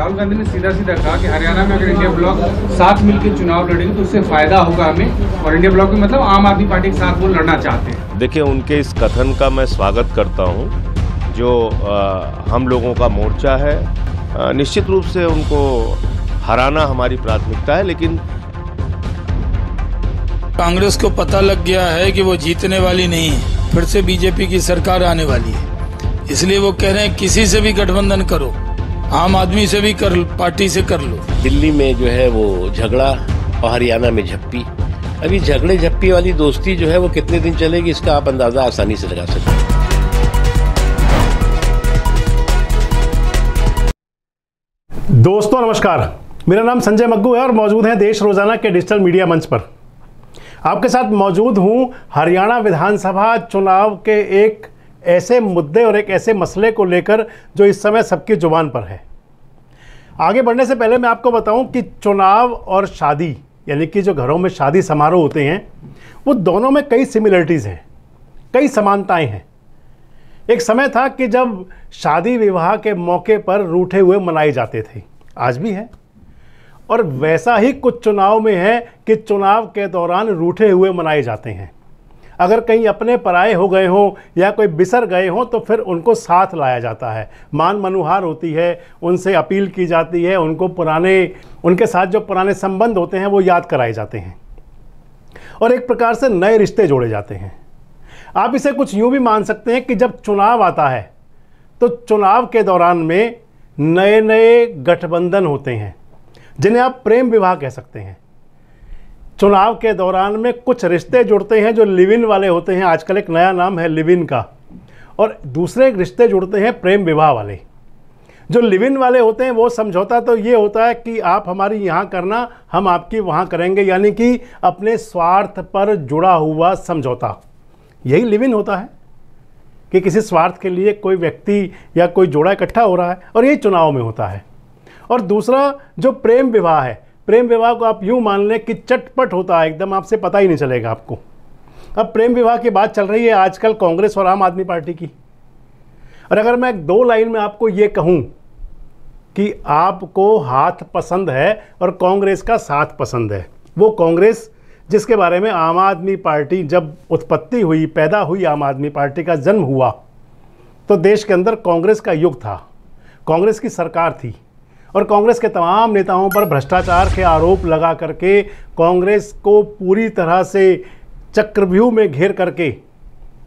राहुल गांधी ने सीधा सीधा कहा कि हरियाणा में अगर इंडिया ब्लॉक साथ मिलकर चुनाव लड़ेगी तो उससे फ़ायदा होगा हमें और इंडिया ब्लॉक में मतलब आम आदमी पार्टी के साथ वो लड़ना चाहते हैं। देखिए उनके इस कथन का मैं स्वागत करता हूँ जो आ, हम लोगों का मोर्चा है। आ, निश्चित रूप से उनको हराना हमारी प्राथमिकता है लेकिन कांग्रेस को पता लग गया है कि वो जीतने वाली नहीं है फिर से बीजेपी की सरकार आने वाली है। इसलिए वो कह रहे हैं किसी से भी गठबंधन करो। आम आदमी से भी कर पार्टी से कर लो। दिल्ली में जो है वो झगड़ा और हरियाणा में झप्पी। अभी झगड़े झप्पी वाली दोस्ती जो है वो कितने दिन चलेगी इसका आप अंदाज़ा आसानी से लगा सकते हैं। दोस्तों नमस्कार। मेरा नाम संजय मग्गू है और मौजूद हैं देश रोज़ाना के डिजिटल मीडिया मंच पर। आपके साथ मौजूद हूँ हरियाणा विधानसभा चुनाव के एक ऐसे मुद्दे और एक ऐसे मसले को लेकर जो इस समय सबकी ज़ुबान पर है। आगे बढ़ने से पहले मैं आपको बताऊँ कि चुनाव और शादी, यानी कि जो घरों में शादी समारोह होते हैं, वो दोनों में कई सिमिलरिटीज़ हैं, कई समानताएँ हैं। एक समय था कि जब शादी विवाह के मौके पर रूठे हुए मनाए जाते थे, आज भी है। और वैसा ही कुछ चुनाव में है कि चुनाव के दौरान रूठे हुए मनाए जाते हैं। अगर कहीं अपने पराए हो गए हों या कोई बिसर गए हों तो फिर उनको साथ लाया जाता है। मान मनुहार होती है, उनसे अपील की जाती है, उनको पुराने, उनके साथ जो पुराने संबंध होते हैं, वो याद कराए जाते हैं। और एक प्रकार से नए रिश्ते जोड़े जाते हैं। आप इसे कुछ यूँ भी मान सकते हैं कि जब चुनाव आता है तो चुनाव के दौरान में नए नए गठबंधन होते हैं, जिन्हें आप प्रेम विवाह कह सकते हैं। चुनाव के दौरान में कुछ रिश्ते जुड़ते हैं जो लिव इन वाले होते हैं। आजकल एक नया नाम है लिव इन का। और दूसरे रिश्ते जुड़ते हैं प्रेम विवाह वाले। जो लिव इन वाले होते हैं, वो समझौता तो ये होता है कि आप हमारी यहाँ करना, हम आपकी वहाँ करेंगे, यानी कि अपने स्वार्थ पर जुड़ा हुआ समझौता। यही लिव इन होता है कि किसी स्वार्थ के लिए कोई व्यक्ति या कोई जोड़ा इकट्ठा हो रहा है और यही चुनाव में होता है। और दूसरा, जो प्रेम विवाह है प्रेम विवाह को आप यूँ मान लें कि चटपट होता है, एकदम आपसे पता ही नहीं चलेगा आपको। अब प्रेम विवाह की बात चल रही है आजकल कांग्रेस और आम आदमी पार्टी की। और अगर मैं दो लाइन में आपको ये कहूँ कि आपको हाथ पसंद है और कांग्रेस का साथ पसंद है, वो कांग्रेस जिसके बारे में आम आदमी पार्टी जब उत्पत्ति हुई, पैदा हुई आम आदमी पार्टी का जन्म हुआ तो देश के अंदर कांग्रेस का युग था। कांग्रेस की सरकार थी। और कांग्रेस के तमाम नेताओं पर भ्रष्टाचार के आरोप लगा करके कांग्रेस को पूरी तरह से चक्रव्यूह में घेर करके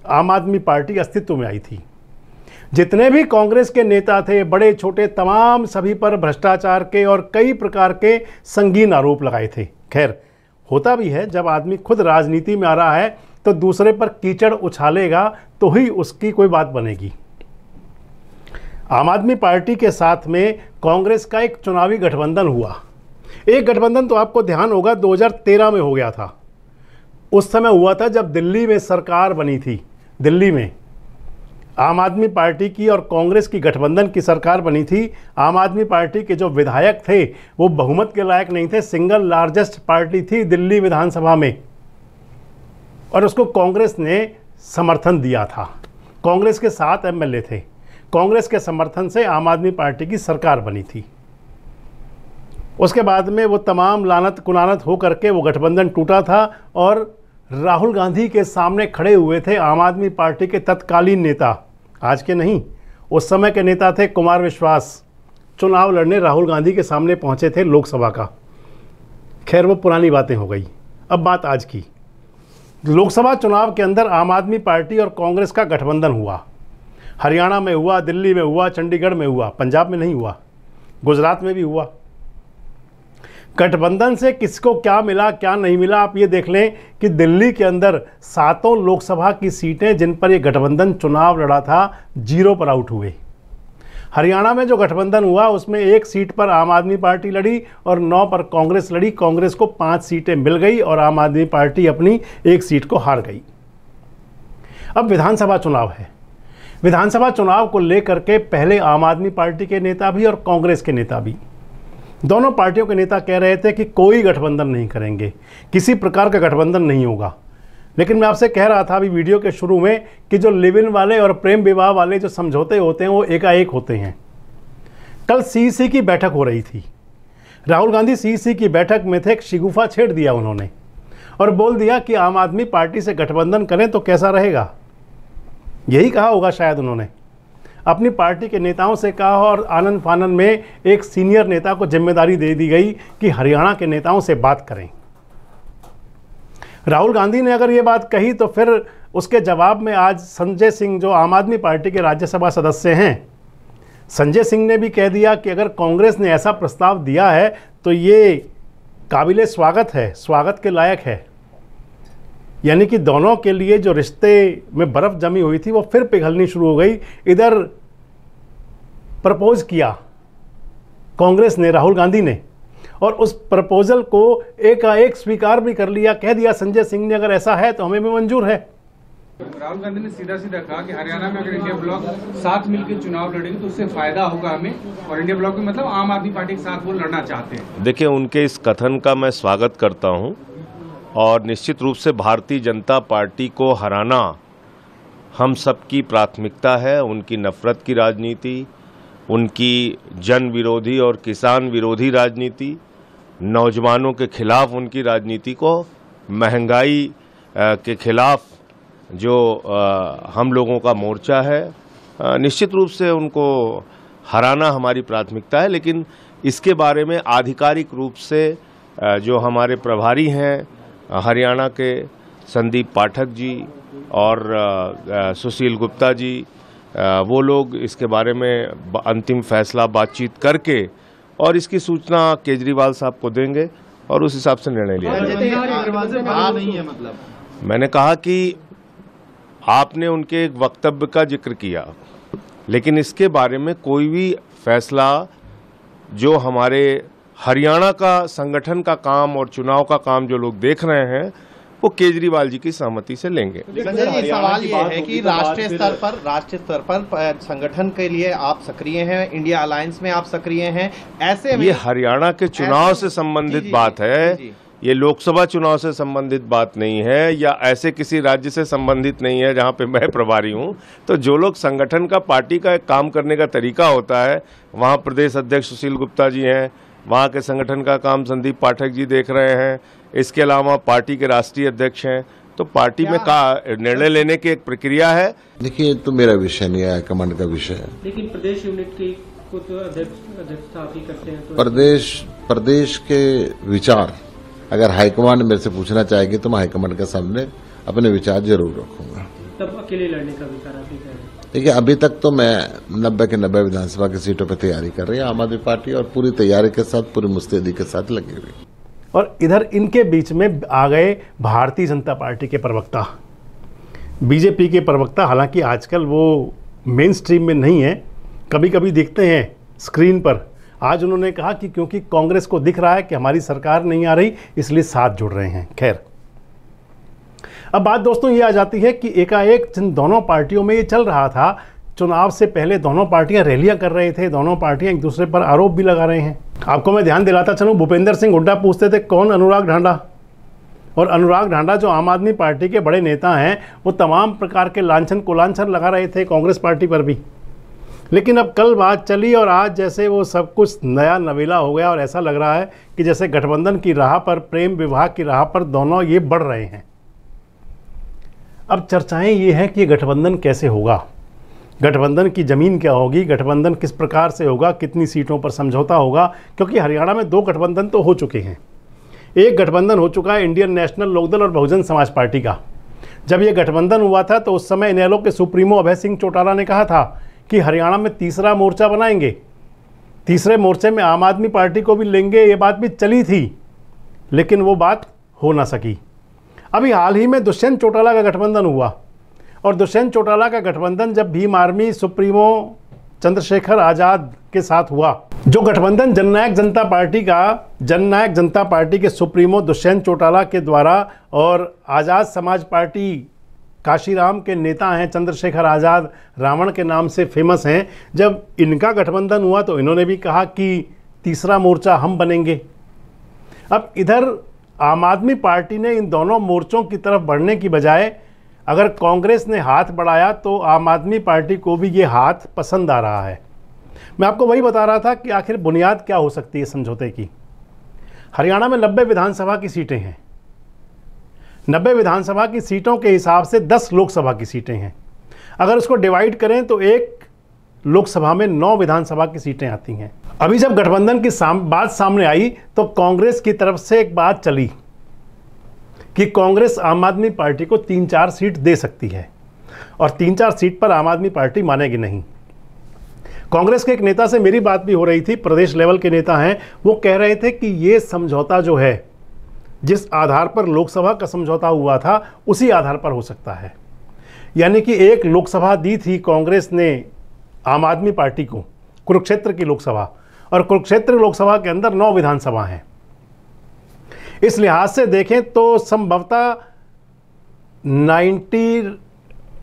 आम आदमी पार्टी अस्तित्व में आई थी। जितने भी कांग्रेस के नेता थे बड़े छोटे तमाम सभी पर भ्रष्टाचार के और कई प्रकार के संगीन आरोप लगाए थे। खैर, होता भी है, जब आदमी खुद राजनीति में आ रहा है तो दूसरे पर कीचड़ उछालेगा तो ही उसकी कोई बात बनेगी। आम आदमी पार्टी के साथ में कांग्रेस का एक चुनावी गठबंधन हुआ। एक गठबंधन तो आपको ध्यान होगा 2013 में हो गया था। उस समय हुआ था जब दिल्ली में सरकार बनी थी। दिल्ली में आम आदमी पार्टी की और कांग्रेस की गठबंधन की सरकार बनी थी। आम आदमी पार्टी के जो विधायक थे, वो बहुमत के लायक नहीं थे। सिंगल लार्जेस्ट पार्टी थी दिल्ली विधानसभा में। और उसको कांग्रेस ने समर्थन दिया था। कांग्रेस के सात एमएलए थे। कांग्रेस के समर्थन से आम आदमी पार्टी की सरकार बनी थी। उसके बाद में वो तमाम लानत कुलानत हो करके वो गठबंधन टूटा था और राहुल गांधी के सामने खड़े हुए थे आम आदमी पार्टी के तत्कालीन नेता। आज के नहीं, उस समय के नेता थे कुमार विश्वास। चुनाव लड़ने राहुल गांधी के सामने पहुँचे थे लोकसभा का। खैर, वो पुरानी बातें हो गई। अब बात आज की। लोकसभा चुनाव के अंदर आम आदमी पार्टी और कांग्रेस का गठबंधन हुआ। हरियाणा में हुआ, दिल्ली में हुआ, चंडीगढ़ में हुआ, पंजाब में नहीं हुआ, गुजरात में भी हुआ। गठबंधन से किसको क्या मिला, क्या नहीं मिला, आप ये देख लें कि दिल्ली के अंदर सातों लोकसभा की सीटें जिन पर ये गठबंधन चुनाव लड़ा था, ज़ीरो पर आउट हुए। हरियाणा में जो गठबंधन हुआ, उसमें एक सीट पर आम आदमी पार्टी लड़ी और नौ पर कांग्रेस लड़ी। कांग्रेस को पाँच सीटें मिल गई और आम आदमी पार्टी अपनी एक सीट को हार गई। अब विधानसभा चुनाव है। विधानसभा चुनाव को लेकर के पहले आम आदमी पार्टी के नेता भी और कांग्रेस के नेता भी। दोनों पार्टियों के नेता कह रहे थे कि कोई गठबंधन नहीं करेंगे, किसी प्रकार का गठबंधन नहीं होगा। लेकिन मैं आपसे कह रहा था अभी वीडियो के शुरू में कि जो लिव इन वाले और प्रेम विवाह वाले जो समझौते होते हैं, वो एकाएक होते हैं। कल सीईसी की बैठक हो रही थी। राहुल गांधी सीईसी की बैठक में थे, एक शिगुफा छेड़ दिया उन्होंने और बोल दिया कि आम आदमी पार्टी से गठबंधन करें तो कैसा रहेगा? यही कहा होगा शायद उन्होंने। अपनी पार्टी के नेताओं से कहा और आनंद फानन में एक सीनियर नेता को ज़िम्मेदारी दे दी गई कि हरियाणा के नेताओं से बात करें। राहुल गांधी ने अगर ये बात कही तो फिर उसके जवाब में आज संजय सिंह जो आम आदमी पार्टी के राज्यसभा सदस्य हैं, संजय सिंह ने भी कह दिया कि अगर कांग्रेस ने ऐसा प्रस्ताव दिया है तो ये काबिल स्वागत है, स्वागत के लायक है। यानी कि दोनों के लिए जो रिश्ते में बर्फ़ जमी हुई थी वो फिर पिघलनी शुरू हो गई। इधर प्रपोज किया कांग्रेस ने राहुल गांधी ने और उस प्रपोजल को एकाएक स्वीकार भी कर लिया। कह दिया संजय सिंह ने अगर ऐसा है तो हमें भी मंजूर है। राहुल गांधी ने सीधा सीधा कहा कि हरियाणा में अगर इंडिया ब्लॉक साथ मिलकर चुनाव लड़ेगी तो उससे फ़ायदा होगा हमें और इंडिया ब्लॉक में मतलब आम आदमी पार्टी के साथ वो लड़ना चाहते हैं। देखिए उनके इस कथन का मैं स्वागत करता हूँ। और निश्चित रूप से भारतीय जनता पार्टी को हराना हम सबकी प्राथमिकता है, उनकी नफरत की राजनीति, उनकी जन विरोधी और किसान विरोधी राजनीति, नौजवानों के खिलाफ उनकी राजनीति को, महँगाई के खिलाफ जो हम लोगों का मोर्चा है निश्चित रूप से उनको हराना हमारी प्राथमिकता है, लेकिन इसके बारे में आधिकारिक रूप से जो हमारे प्रभारी हैं हरियाणा के संदीप पाठक जी और सुशील गुप्ता जी वो लोग इसके बारे में अंतिम फैसला बातचीत करके और इसकी सूचना केजरीवाल साहब को देंगे और उस हिसाब से निर्णय लिया जाएगा। मतलब मैंने कहा कि आपने उनके एक वक्तव्य का ज़िक्र किया लेकिन इसके बारे में कोई भी फैसला जो हमारे हरियाणा का संगठन का काम और चुनाव का काम जो लोग देख रहे हैं वो केजरीवाल जी की सहमति से लेंगे। ये सवाल ये है कि राष्ट्रीय स्तर पर राष्ट्रीय स्तर पर संगठन के लिए आप सक्रिय हैं इंडिया अलायंस में आप सक्रिय हैं ऐसे में ये हरियाणा के चुनाव से संबंधित बात है। ये लोकसभा चुनाव से संबंधित बात नहीं है या ऐसे किसी राज्य से संबंधित नहीं है जहाँ पे मैं प्रभारी हूँ। तो जो लोग संगठन का पार्टी का एक काम करने का तरीका होता है वहाँ प्रदेश अध्यक्ष सुशील गुप्ता जी हैं वहाँ के संगठन का काम संदीप पाठक जी देख रहे हैं। इसके अलावा पार्टी के राष्ट्रीय अध्यक्ष हैं। तो पार्टी में का निर्णय लेने की एक प्रक्रिया है? देखिए तो मेरा विषय नहीं है कमांड का विषय है। लेकिन प्रदेश यूनिट की को तो अध्यक्षता आप ही करते हैं तो प्रदेश प्रदेश के विचार अगर हाईकमांड मेरे से पूछना चाहेगी तो मैं हाईकमांड के सामने अपने विचार ज़रूर रखूँगा। तब अकेले लड़ने का विचार आप ही कह रहे हैं देखिए, अभी तक तो मैं नब्बे के नब्बे विधानसभा की सीटों पर तैयारी कर रही है, आम आदमी पार्टी, और पूरी तैयारी के साथ, पूरी मुस्तैदी के साथ लगी हुई। और इधर इनके बीच में आ गए भारतीय जनता पार्टी के प्रवक्ता। बीजेपी के प्रवक्ता, हालाँकि आजकल वो मेन स्ट्रीम में नहीं है कभी कभी देखते हैं स्क्रीन पर। आज उन्होंने कहा कि क्योंकि कांग्रेस को दिख रहा है कि हमारी सरकार नहीं आ रही, इसलिए साथ जुड़ रहे हैं। खैर अब बात दोस्तों ये आ जाती है कि एकाएक जिन दोनों पार्टियों में ये चल रहा था, चुनाव से पहले दोनों पार्टियाँ रैलियाँ कर रहे थे, दोनों पार्टियाँ एक दूसरे पर आरोप भी लगा रहे हैं। आपको मैं ध्यान दिलाता चलूँ, भूपेंद्र सिंह हुड्डा पूछते थे, कौन अनुराग ढांडा? और अनुराग ढांडा जो आम आदमी पार्टी के बड़े नेता हैं, वो तमाम प्रकार के लाछन कुलाछन लगा रहे थे कांग्रेस पार्टी पर भी। लेकिन अब कल बात चली और आज जैसे वो सब कुछ नया नवेला हो गया और ऐसा लग रहा है कि जैसे गठबंधन की राह पर, प्रेम विवाह की राह पर दोनों ये बढ़ रहे हैं। अब चर्चाएँ ये हैं कि गठबंधन कैसे होगा। गठबंधन की ज़मीन क्या होगी? गठबंधन किस प्रकार से होगा? कितनी सीटों पर समझौता होगा? क्योंकि हरियाणा में दो गठबंधन तो हो चुके हैं। एक गठबंधन हो चुका है इंडियन नेशनल लोकदल और बहुजन समाज पार्टी का। जब ये गठबंधन हुआ था तो उस समय इनेलो के सुप्रीमो अभय सिंह चौटाला ने कहा था कि हरियाणा में तीसरा मोर्चा बनाएँगे। तीसरे मोर्चे में आम आदमी पार्टी को भी लेंगे, ये बात भी चली थी, लेकिन वो बात हो ना सकी। अभी हाल ही में दुष्यंत चौटाला का गठबंधन हुआ। और दुष्यंत चौटाला का गठबंधन जब भीम आर्मी, सुप्रीमो चंद्रशेखर आज़ाद के साथ हुआ। जो गठबंधन जननायक जनता पार्टी का, जननायक जनता पार्टी के सुप्रीमो दुष्यंत चौटाला के द्वारा और आज़ाद समाज पार्टी काशीराम के नेता हैं चंद्रशेखर आज़ाद, रावण के नाम से फ़ेमस हैं। जब इनका गठबंधन हुआ तो इन्होंने भी कहा कि तीसरा मोर्चा हम बनेंगे। अब इधर आम आदमी पार्टी ने इन दोनों मोर्चों की तरफ़ बढ़ने की बजाय, अगर कांग्रेस ने हाथ बढ़ाया तो आम आदमी पार्टी को भी ये हाथ पसंद आ रहा है। मैं आपको वही बता रहा था कि आखिर बुनियाद क्या हो सकती है समझौते की। हरियाणा में नब्बे विधानसभा की सीटें हैं। नब्बे विधानसभा की सीटों के हिसाब से दस लोकसभा की सीटें हैं। अगर उसको डिवाइड करें तो एक लोकसभा में नौ विधानसभा की सीटें आती हैं। अभी जब गठबंधन की साम, बात सामने आई तो कांग्रेस की तरफ़ से एक बात चली कि कांग्रेस आम आदमी पार्टी को तीन चार सीट दे सकती है और तीन चार सीट पर आम आदमी पार्टी मानेगी नहीं। कांग्रेस के एक नेता से मेरी बात भी हो रही थी प्रदेश लेवल के नेता हैं वो कह रहे थे कि ये समझौता जो है जिस आधार पर लोकसभा का समझौता हुआ था उसी आधार पर हो सकता है। यानी कि एक लोकसभा दी थी कांग्रेस ने आम आदमी पार्टी को कुरुक्षेत्र की लोकसभा और कुरुक्षेत्र लोकसभा के अंदर नौ विधानसभा हैं। इस लिहाज से देखें तो संभवतः 90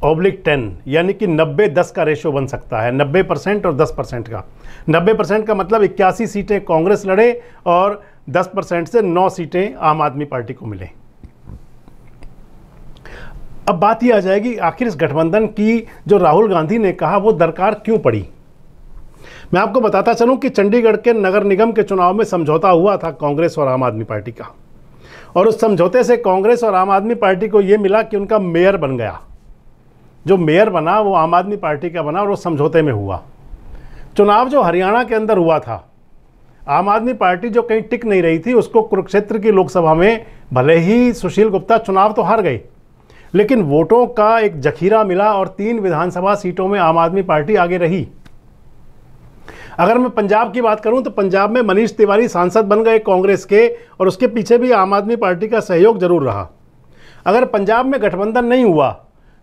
ऑब्लिक टेन, यानी कि 90 10 का रेशो बन सकता है 90 परसेंट और 10 परसेंट का। 90 परसेंट का मतलब इक्यासी सीटें कांग्रेस लड़े और 10 परसेंट से 9 सीटें आम आदमी पार्टी को मिले। अब बात यह आ जाएगी आखिर इस गठबंधन की जो राहुल गांधी ने कहा वो दरकार क्यों पड़ी? मैं आपको बताता चलूँ कि चंडीगढ़ के नगर निगम के चुनाव में समझौता हुआ था कांग्रेस और आम आदमी पार्टी का। और उस समझौते से कांग्रेस और आम आदमी पार्टी को यह मिला कि उनका मेयर बन गया। जो मेयर बना, वो आम आदमी पार्टी का बना और वो समझौते में हुआ। चुनाव जो हरियाणा के अंदर हुआ था, आम आदमी पार्टी जो कहीं टिक नहीं रही थी, उसको कुरुक्षेत्र की लोकसभा में भले ही सुशील गुप्ता चुनाव तो हार गए, लेकिन वोटों का एक जखीरा मिला और तीन विधानसभा सीटों में आम आदमी पार्टी आगे रही। अगर मैं पंजाब की बात करूँ तो पंजाब में मनीष तिवारी सांसद बन गए कांग्रेस के, और उसके पीछे भी आम आदमी पार्टी का सहयोग ज़रूर रहा। अगर पंजाब में गठबंधन नहीं हुआ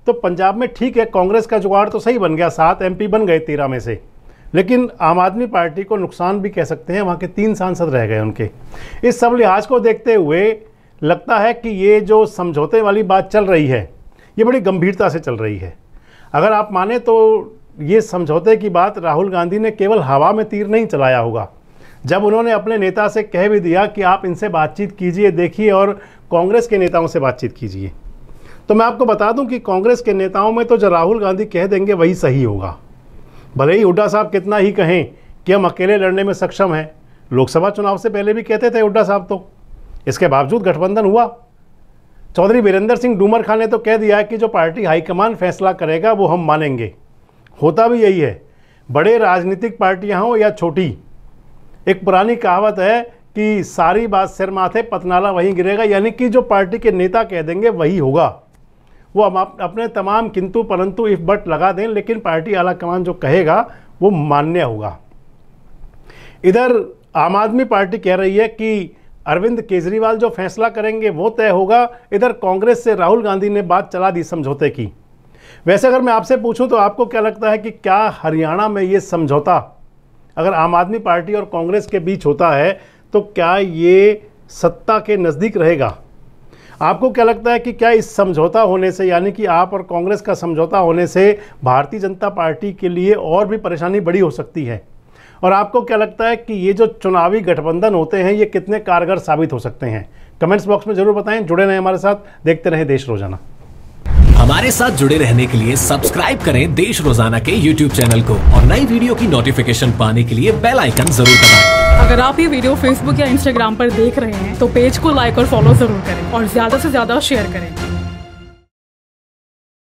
तो पंजाब में ठीक है, कांग्रेस का जुगाड़ तो सही बन गया, सात एमपी बन गए तेरह में से। लेकिन आम आदमी पार्टी को नुकसान भी कह सकते हैं, वहाँ के तीन सांसद रह गए उनके। इस सब लिहाज को देखते हुए लगता है कि ये जो समझौते वाली बात चल रही है, ये बड़ी गंभीरता से चल रही है। अगर आप माने तो ये समझौते की बात राहुल गांधी ने केवल हवा में तीर नहीं चलाया होगा। जब उन्होंने अपने नेता से कह भी दिया कि आप इनसे बातचीत कीजिए, देखिए और कांग्रेस के नेताओं से बातचीत कीजिए। तो मैं आपको बता दूँ कि कांग्रेस के नेताओं में तो जो राहुल गांधी कह देंगे वही सही होगा। भले ही हुड्डा साहब कितना ही कहें कि हम अकेले लड़ने में सक्षम हैं, लोकसभा चुनाव से पहले भी कहते थे हुड्डा साहब तो। इसके बावजूद गठबंधन हुआ। चौधरी वीरेंद्र सिंह डूमर खान ने तो कह दिया है कि जो पार्टी हाईकमान फैसला करेगा वो हम मानेंगे। होता भी यही है। बड़े राजनीतिक पार्टियाँ हों या छोटी, एक पुरानी कहावत है कि सारी बात सिर माथे, पतनाला वहीं गिरेगा, यानी कि जो पार्टी के नेता कह देंगे वही होगा। वो हम अपने तमाम किंतु परंतु इफ़ बट लगा दें, लेकिन पार्टी आला कमान जो कहेगा, वो मान्य होगा। इधर आम आदमी पार्टी कह रही है कि अरविंद केजरीवाल जो फैसला करेंगे वो तय होगा। इधर कांग्रेस से राहुल गांधी ने बात चला दी समझौते की। वैसे अगर मैं आपसे पूछूँ तो आपको क्या लगता है कि क्या हरियाणा में ये समझौता, अगर आम आदमी पार्टी और कांग्रेस के बीच होता है तो क्या ये सत्ता के नज़दीक रहेगा? आपको क्या लगता है कि क्या इस समझौता होने से, यानी कि आप और कांग्रेस का समझौता होने से भारतीय जनता पार्टी के लिए और भी परेशानी बड़ी हो सकती है? और आपको क्या लगता है कि ये जो चुनावी गठबंधन होते हैं, ये कितने कारगर साबित हो सकते हैं? कमेंट्स बॉक्स में ज़रूर बताएँ, जुड़े रहें हमारे साथ, देखते रहें देश रोज़ाना। हमारे साथ जुड़े रहने के लिए सब्सक्राइब करें देश रोज़ाना के यूट्यूब चैनल को और नई वीडियो की नोटिफिकेशन पाने के लिए बेल आइकन ज़रूर दबाएँ। अगर आप ये वीडियो फेसबुक या इंस्टाग्राम पर देख रहे हैं तो पेज को लाइक और फॉलो ज़रूर करें और ज़्यादा से ज़्यादा शेयर करें